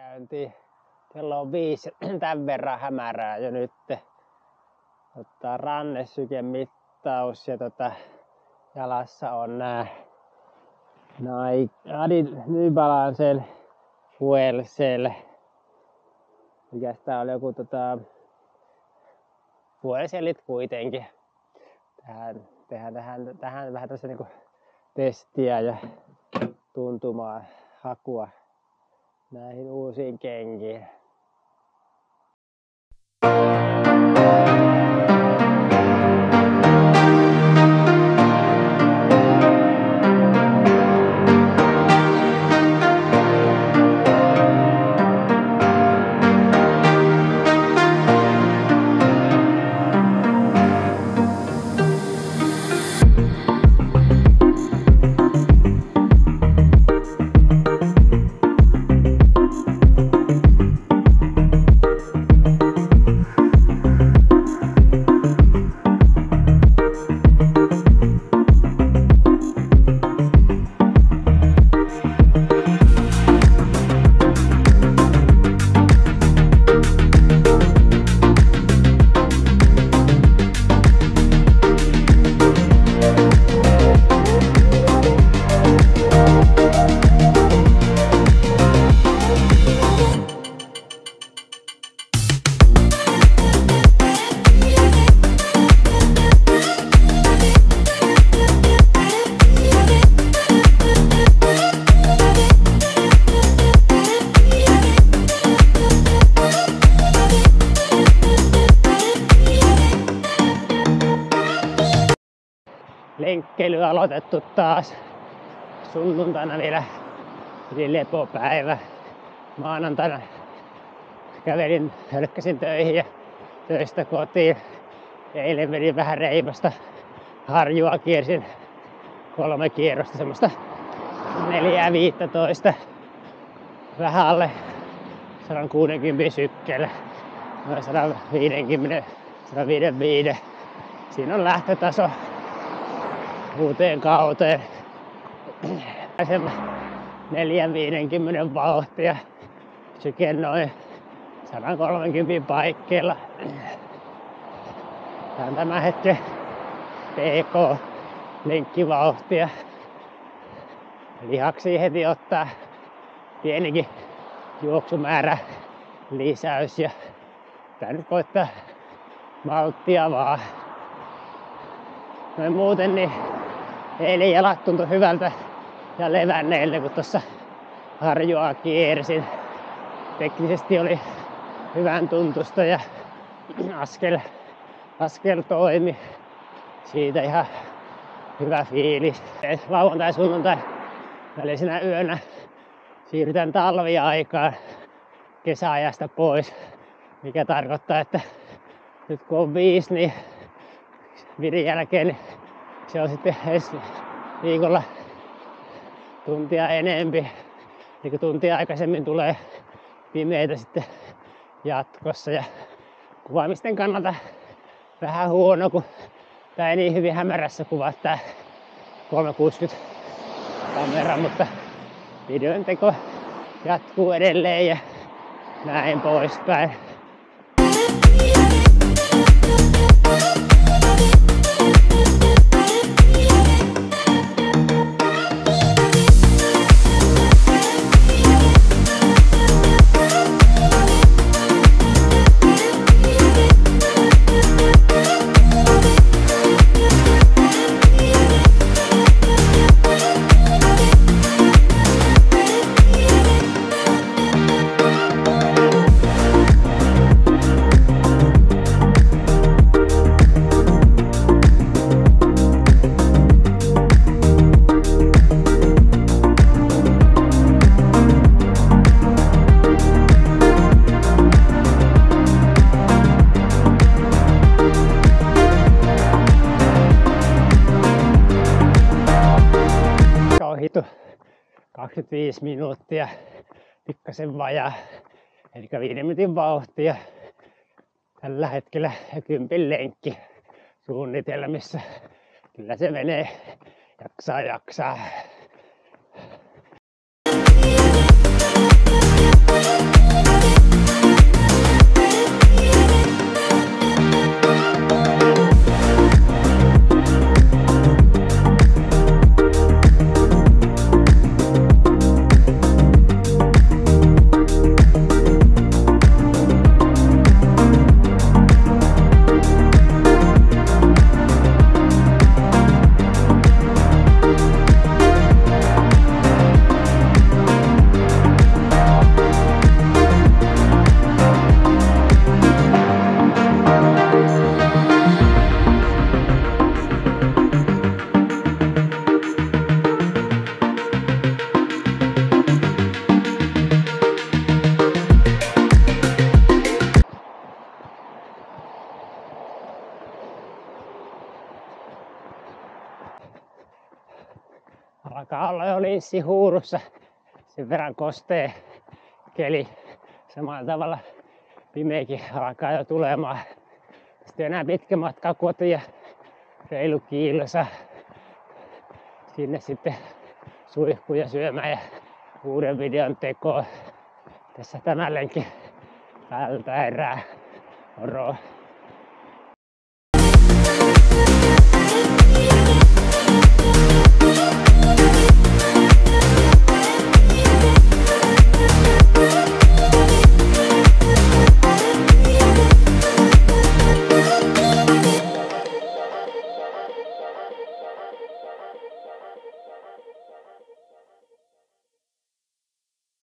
Käyntiin. Kello on viisi, tämän verran hämärää jo nyt. Ottaa rannesyke mittaus ja tota, jalassa on nää Nike, Adi New Balancen Fuel Cell. Mikäs tää oli joku tota, Fuel Cellit kuitenkin. Tähän, tehdään tähän, tähän vähän tässä niinku testiä ja tuntumaa, hakua näihin uusiin kenkiin. Lenkkeily aloitettu taas. Sunnuntaina vielä piti lepopäivä. Maanantaina kävelin, hölkkäsin töihin ja töistä kotiin. Eilen vedin vähän reipasta harjua, kiersin kolme kierrosta, semmoista neljää viittätoista. Vähän alle 160 sykkeellä. Noin 150, 155. Siinä on lähtötaso uuteen kauteen. Sen 450 vauhtia. Syke noin 130 paikkeilla. Tämä on tämä hetken PK lenkkivauhtia. Lihaksi heti ottaa pienikin juoksumäärä lisäys ja tää nyt koittaa malttia vaan. Noin muuten niin eilen jalat tuntui hyvältä ja levänneille, kun tuossa harjoa kiersin. Teknisesti oli hyvän tuntusta ja askel, askel toimi. Siitä ihan hyvä fiilis. Lauantai, sunnuntai välisenä yönä siirrytään talviaikaan kesäajasta pois, mikä tarkoittaa, että nyt kun on viisi, niin vidin jälkeen niin se on sitten ensi viikolla tuntia enempi. Niin kuin tuntia aikaisemmin tulee pimeitä sitten jatkossa. Ja kuvaamisten kannalta vähän huono, kun tää ei niin hyvin hämärässä kuvaa tää 360 kamera, mutta videon teko jatkuu edelleen ja näin poispäin. Ohittu 25 minuuttia, pikkasen vajaa, eli 5 minuutin vauhtia. Tällä hetkellä kympin lenkki suunnitelmissa. Kyllä se menee, jaksaa jaksaa. Alkaa olla jo linssi huurussa. Sen verran kostee keli. Samalla tavalla pimeäkin alkaa jo tulemaan. Sitten enää pitkä matka kotiin. Reilu kiilsa. Sinne sitten suihkuja syömään ja uuden videon tekoon. Tässä tämän lenkin tältä erää. Moro!